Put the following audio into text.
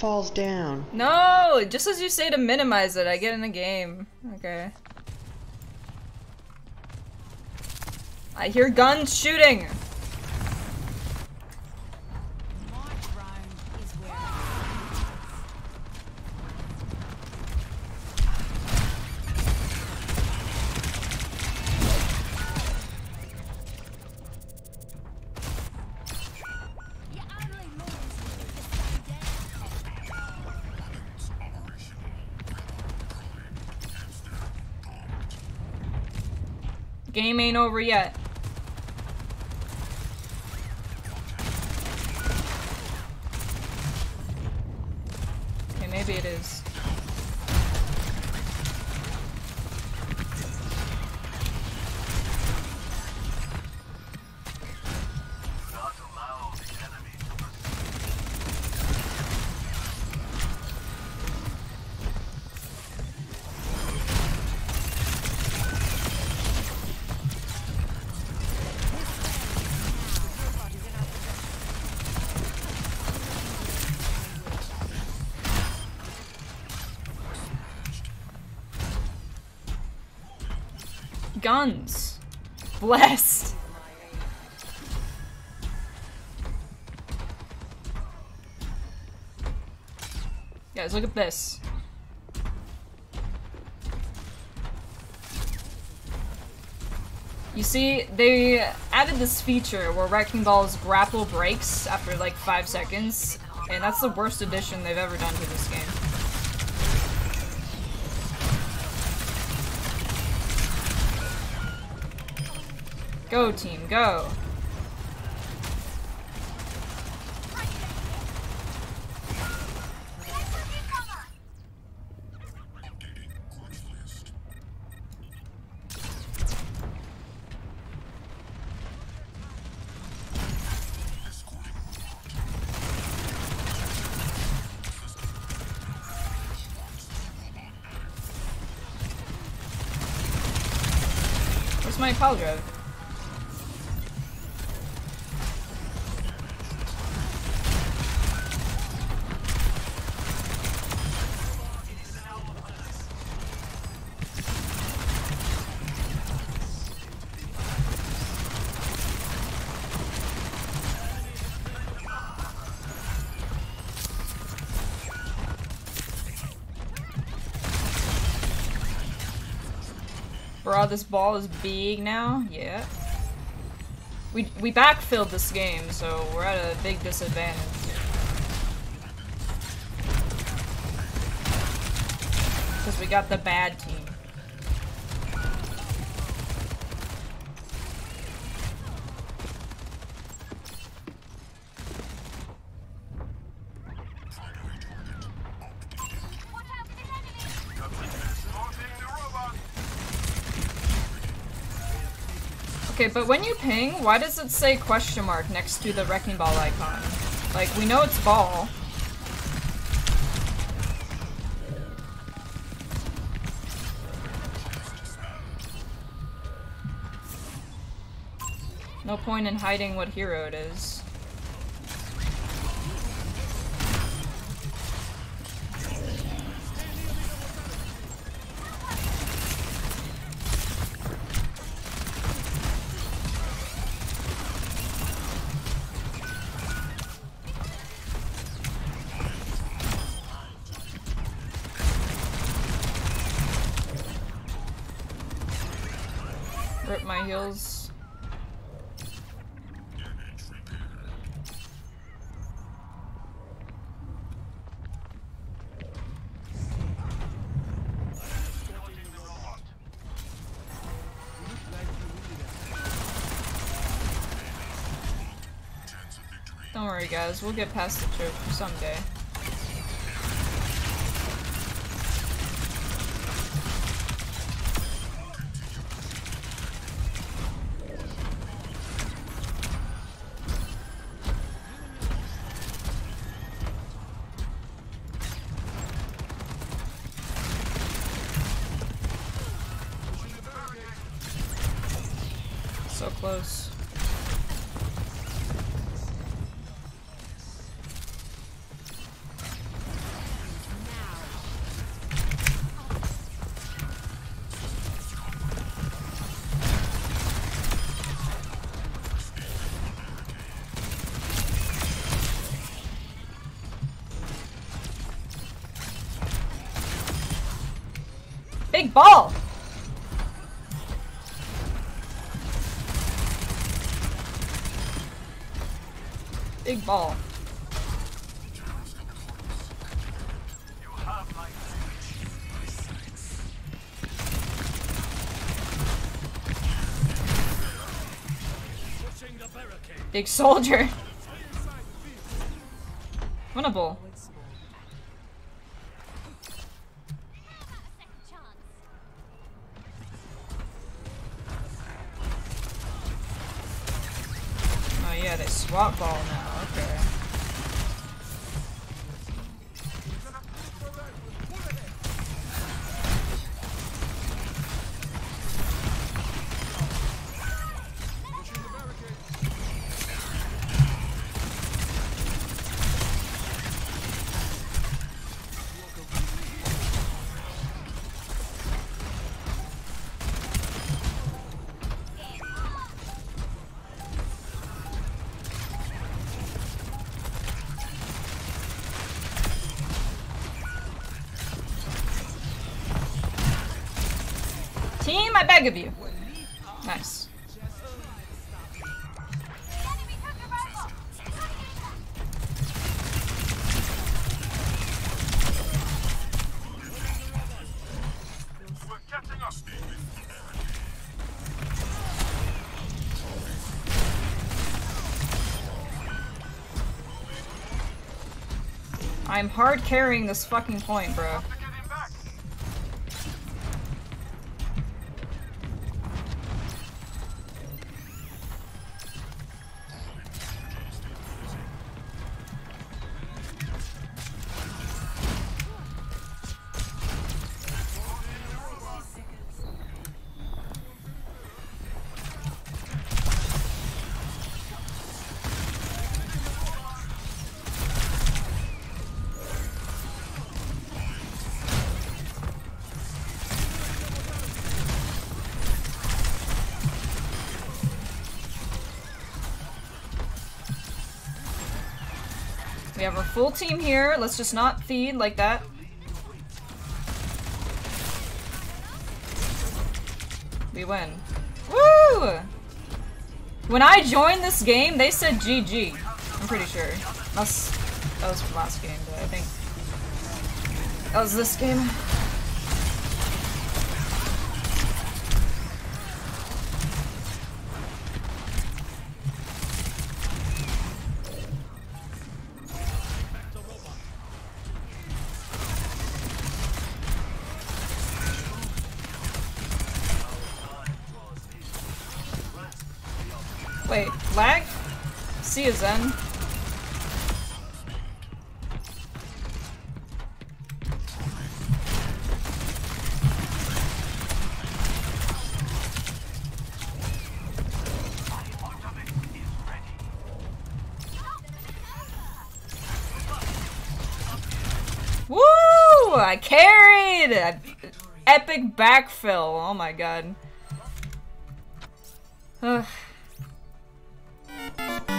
falls down. No! Just as you say to minimize it, I get in the game. Okay. I hear guns shooting! Game ain't over yet. Guns. Blessed. Guys, look at this. You see, they added this feature where Wrecking Ball's grapple breaks after like 5 seconds, and that's the worst addition they've ever done to this game. Go team, go! My pal drive? Bro, this ball is big now. Yeah. We we backfilled this game, so we're at a big disadvantage. Because we got the bad team. Okay, but when you ping, why does it say question mark next to the wrecking ball icon? Like, we know it's ball. No point in hiding what hero it is. Rip my heals. Don't worry guys, we'll get past the trip someday. so close. Big ball! Big ball. Big soldier. Winnable. Yeah, they swap ball now, okay. Team, I beg of you. Nice. I'm hard carrying this fucking point, bro. We have our full team here. Let's just not feed like that. We win. Woo! When I joined this game, they said GG. I'm pretty sure. That's, that was from last game, but I think that was this game. Wait, lag? See you, Zen. I carried! Epic backfill. Oh my god. Ugh. Thank you.